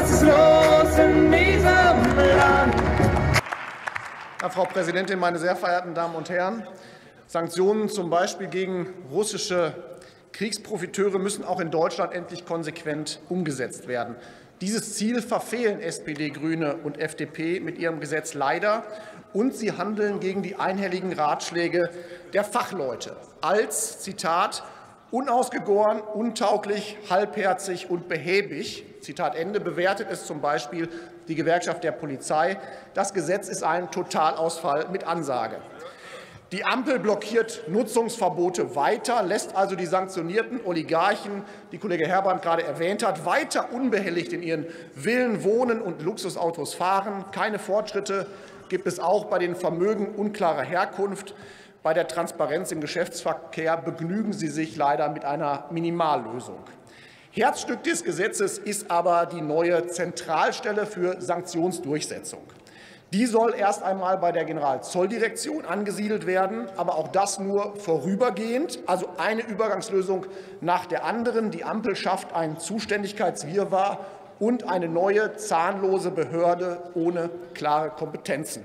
Was ist los in diesem Land? Ja, Frau Präsidentin, meine sehr verehrten Damen und Herren! Sanktionen zum Beispiel gegen russische Kriegsprofiteure müssen auch in Deutschland endlich konsequent umgesetzt werden. Dieses Ziel verfehlen SPD, Grüne und FDP mit ihrem Gesetz leider, und sie handeln gegen die einhelligen Ratschläge der Fachleute als, Zitat, unausgegoren, untauglich, halbherzig und behäbig, Zitat Ende, bewertet es zum Beispiel die Gewerkschaft der Polizei. Das Gesetz ist ein Totalausfall mit Ansage. Die Ampel blockiert Nutzungsverbote weiter, lässt also die sanktionierten Oligarchen, die Kollege Herbrand gerade erwähnt hat, weiter unbehelligt in ihren Villen wohnen und Luxusautos fahren. Keine Fortschritte gibt es auch bei den Vermögen unklarer Herkunft. Bei der Transparenz im Geschäftsverkehr begnügen Sie sich leider mit einer Minimallösung. Herzstück des Gesetzes ist aber die neue Zentralstelle für Sanktionsdurchsetzung. Die soll erst einmal bei der Generalzolldirektion angesiedelt werden, aber auch das nur vorübergehend, also eine Übergangslösung nach der anderen. Die Ampel schafft ein Zuständigkeitswirrwarr und eine neue zahnlose Behörde ohne klare Kompetenzen.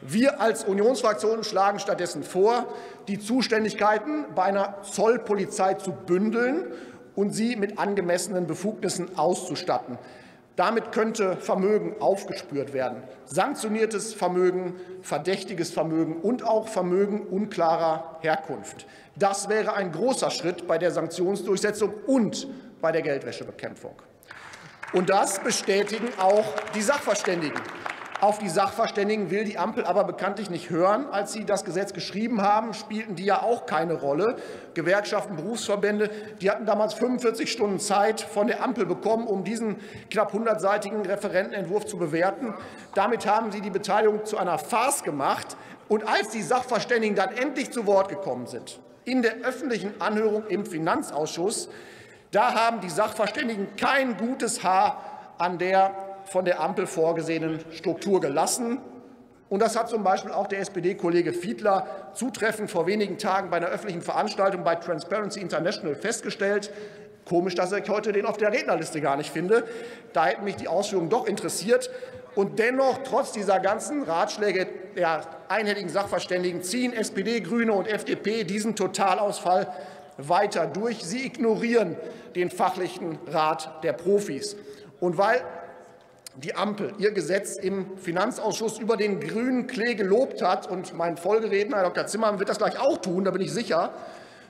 Wir als Unionsfraktion schlagen stattdessen vor, die Zuständigkeiten bei einer Zollpolizei zu bündeln und sie mit angemessenen Befugnissen auszustatten. Damit könnte Vermögen aufgespürt werden. Sanktioniertes Vermögen, verdächtiges Vermögen und auch Vermögen unklarer Herkunft. Das wäre ein großer Schritt bei der Sanktionsdurchsetzung und bei der Geldwäschebekämpfung. Und das bestätigen auch die Sachverständigen. Auf die Sachverständigen will die Ampel aber bekanntlich nicht hören. Als sie das Gesetz geschrieben haben, spielten die ja auch keine Rolle. Gewerkschaften, Berufsverbände, die hatten damals 45 Stunden Zeit von der Ampel bekommen, um diesen knapp 100-seitigen Referentenentwurf zu bewerten. Damit haben sie die Beteiligung zu einer Farce gemacht. Und als die Sachverständigen dann endlich zu Wort gekommen sind, in der öffentlichen Anhörung im Finanzausschuss, da haben die Sachverständigen kein gutes Haar an der von der Ampel vorgesehenen Struktur gelassen. Und das hat zum Beispiel auch der SPD-Kollege Fiedler zutreffend vor wenigen Tagen bei einer öffentlichen Veranstaltung bei Transparency International festgestellt. Komisch, dass ich heute den auf der Rednerliste gar nicht finde. Da hätten mich die Ausführungen doch interessiert. Und dennoch, trotz dieser ganzen Ratschläge der einhelligen Sachverständigen, ziehen SPD, Grüne und FDP diesen Totalausfall weiter durch. Sie ignorieren den fachlichen Rat der Profis. Und weil die Ampel ihr Gesetz im Finanzausschuss über den grünen Klee gelobt hat, und mein Folgeredner, Herr Dr. Zimmermann, wird das gleich auch tun, da bin ich sicher,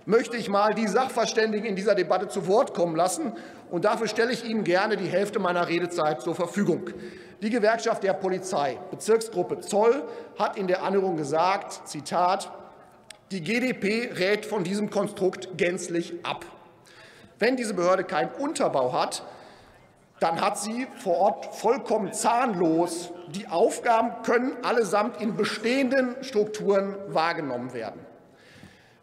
möchte ich mal die Sachverständigen in dieser Debatte zu Wort kommen lassen. Und dafür stelle ich Ihnen gerne die Hälfte meiner Redezeit zur Verfügung. Die Gewerkschaft der Polizei, Bezirksgruppe Zoll, hat in der Anhörung gesagt, Zitat, die GdP rät von diesem Konstrukt gänzlich ab. Wenn diese Behörde keinen Unterbau hat, dann hat sie vor Ort vollkommen zahnlos. Die Aufgaben können allesamt in bestehenden Strukturen wahrgenommen werden.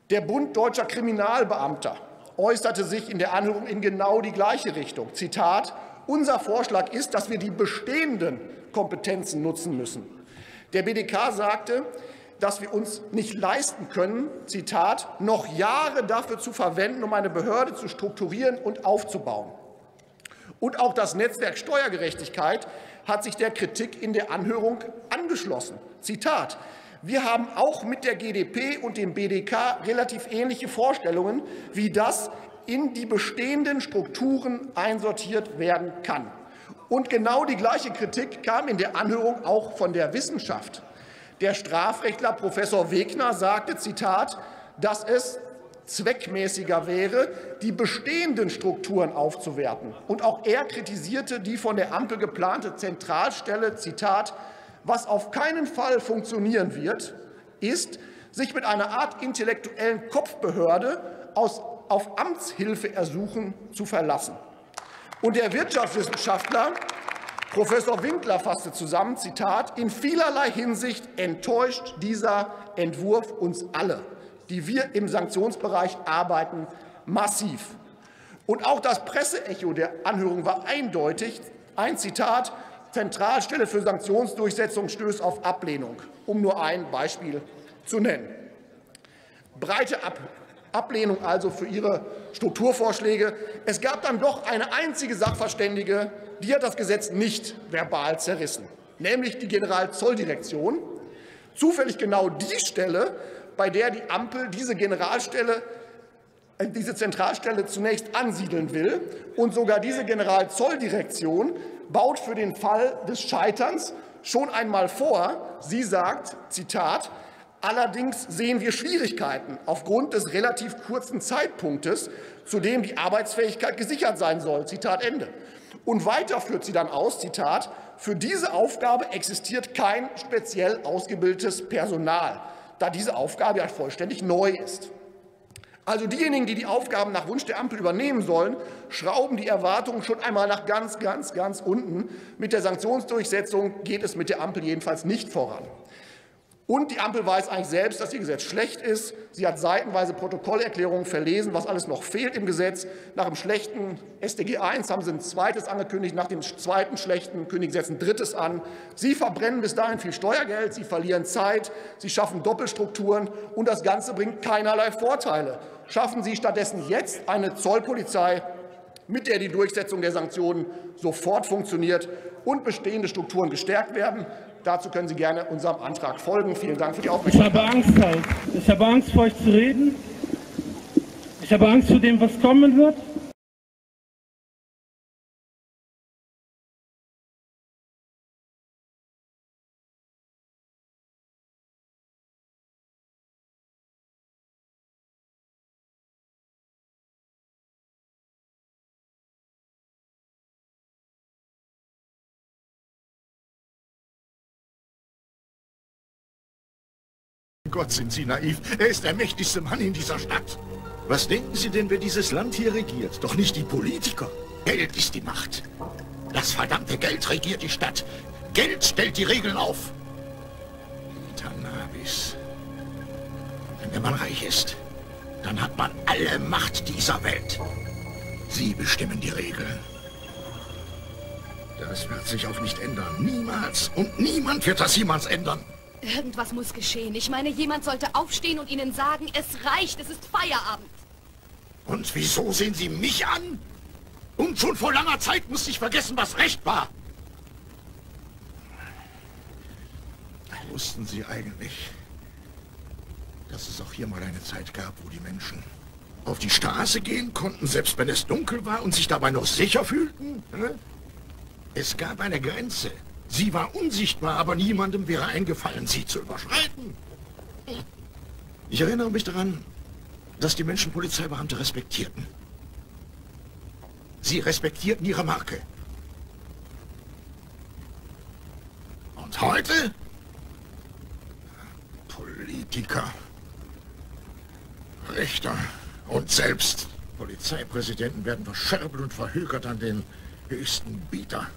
Der Bund Deutscher Kriminalbeamter äußerte sich in der Anhörung in genau die gleiche Richtung. Zitat, unser Vorschlag ist, dass wir die bestehenden Kompetenzen nutzen müssen. Der BDK sagte, dass wir uns nicht leisten können, Zitat, noch Jahre dafür zu verwenden, um eine Behörde zu strukturieren und aufzubauen. Und auch das Netzwerk Steuergerechtigkeit hat sich der Kritik in der Anhörung angeschlossen. Zitat. Wir haben auch mit der GdP und dem BDK relativ ähnliche Vorstellungen, wie das in die bestehenden Strukturen einsortiert werden kann. Und genau die gleiche Kritik kam in der Anhörung auch von der Wissenschaft. Der Strafrechtler Professor Wegner sagte, Zitat, dass es zweckmäßiger wäre, die bestehenden Strukturen aufzuwerten. Und auch er kritisierte die von der Ampel geplante Zentralstelle, Zitat, was auf keinen Fall funktionieren wird, ist, sich mit einer Art intellektuellen Kopfbehörde aus, auf Amtshilfeersuchen zu verlassen. Und der Wirtschaftswissenschaftler Professor Winkler fasste zusammen, Zitat, in vielerlei Hinsicht enttäuscht dieser Entwurf uns alle die wir im Sanktionsbereich arbeiten, massiv. Und auch das Presseecho der Anhörung war eindeutig. Ein Zitat, Zentralstelle für Sanktionsdurchsetzung stößt auf Ablehnung, um nur ein Beispiel zu nennen. Breite, Ab Ablehnung also für ihre Strukturvorschläge. Es gab dann doch eine einzige Sachverständige, die hat das Gesetz nicht verbal zerrissen, nämlich die Generalzolldirektion. Zufällig genau die Stelle, bei der die Ampel diese Generalstelle äh, diese Zentralstelle zunächst ansiedeln will. Und sogar diese Generalzolldirektion baut für den Fall des Scheiterns schon einmal vor. Sie sagt, Zitat, Allerdings sehen wir Schwierigkeiten aufgrund des relativ kurzen Zeitpunktes, zu dem die Arbeitsfähigkeit gesichert sein soll. Zitat Ende. Und weiter führt sie dann aus, Zitat, für diese Aufgabe existiert kein speziell ausgebildetes Personal, da diese Aufgabe ja vollständig neu ist. Also diejenigen, die die Aufgaben nach Wunsch der Ampel übernehmen sollen, schrauben die Erwartungen schon einmal nach ganz, ganz, ganz unten. Mit der Sanktionsdurchsetzung geht es mit der Ampel jedenfalls nicht voran. Und die Ampel weiß eigentlich selbst, dass ihr Gesetz schlecht ist. Sie hat seitenweise Protokollerklärungen verlesen, was alles noch fehlt im Gesetz. Nach dem schlechten StG I haben Sie ein zweites angekündigt, nach dem zweiten schlechten kündigen Sie jetzt ein drittes an. Sie verbrennen bis dahin viel Steuergeld, Sie verlieren Zeit, Sie schaffen Doppelstrukturen und das Ganze bringt keinerlei Vorteile. Schaffen Sie stattdessen jetzt eine Zollpolizei, mit der die Durchsetzung der Sanktionen sofort funktioniert und bestehende Strukturen gestärkt werden. Dazu können Sie gerne unserem Antrag folgen. Vielen Dank für die Aufmerksamkeit. Ich habe Angst, halt. Ich habe Angst, vor euch zu reden. Ich habe Angst vor dem, was kommen wird. Gott, sind Sie naiv. Er ist der mächtigste Mann in dieser Stadt. Was denken Sie denn, wer dieses Land hier regiert? Doch nicht die Politiker. Geld ist die Macht. Das verdammte Geld regiert die Stadt. Geld stellt die Regeln auf. Cannabis. Wenn man reich ist, dann hat man alle Macht dieser Welt. Sie bestimmen die Regeln. Das wird sich auch nicht ändern. Niemals. Und niemand wird das jemals ändern. Irgendwas muss geschehen. Ich meine, jemand sollte aufstehen und ihnen sagen, es reicht, es ist Feierabend. Und wieso sehen Sie mich an? Und schon vor langer Zeit musste ich vergessen, was Recht war. Wussten Sie eigentlich, dass es auch hier mal eine Zeit gab, wo die Menschen auf die Straße gehen konnten, selbst wenn es dunkel war und sich dabei noch sicher fühlten? Es gab eine Grenze. Sie war unsichtbar, aber niemandem wäre eingefallen, sie zu überschreiten. Ich erinnere mich daran, dass die Menschen Polizeibeamte respektierten. Sie respektierten ihre Marke. Und heute? Politiker, Richter und selbst Polizeipräsidenten werden verscherbelt und verhökert an den höchsten Bieter.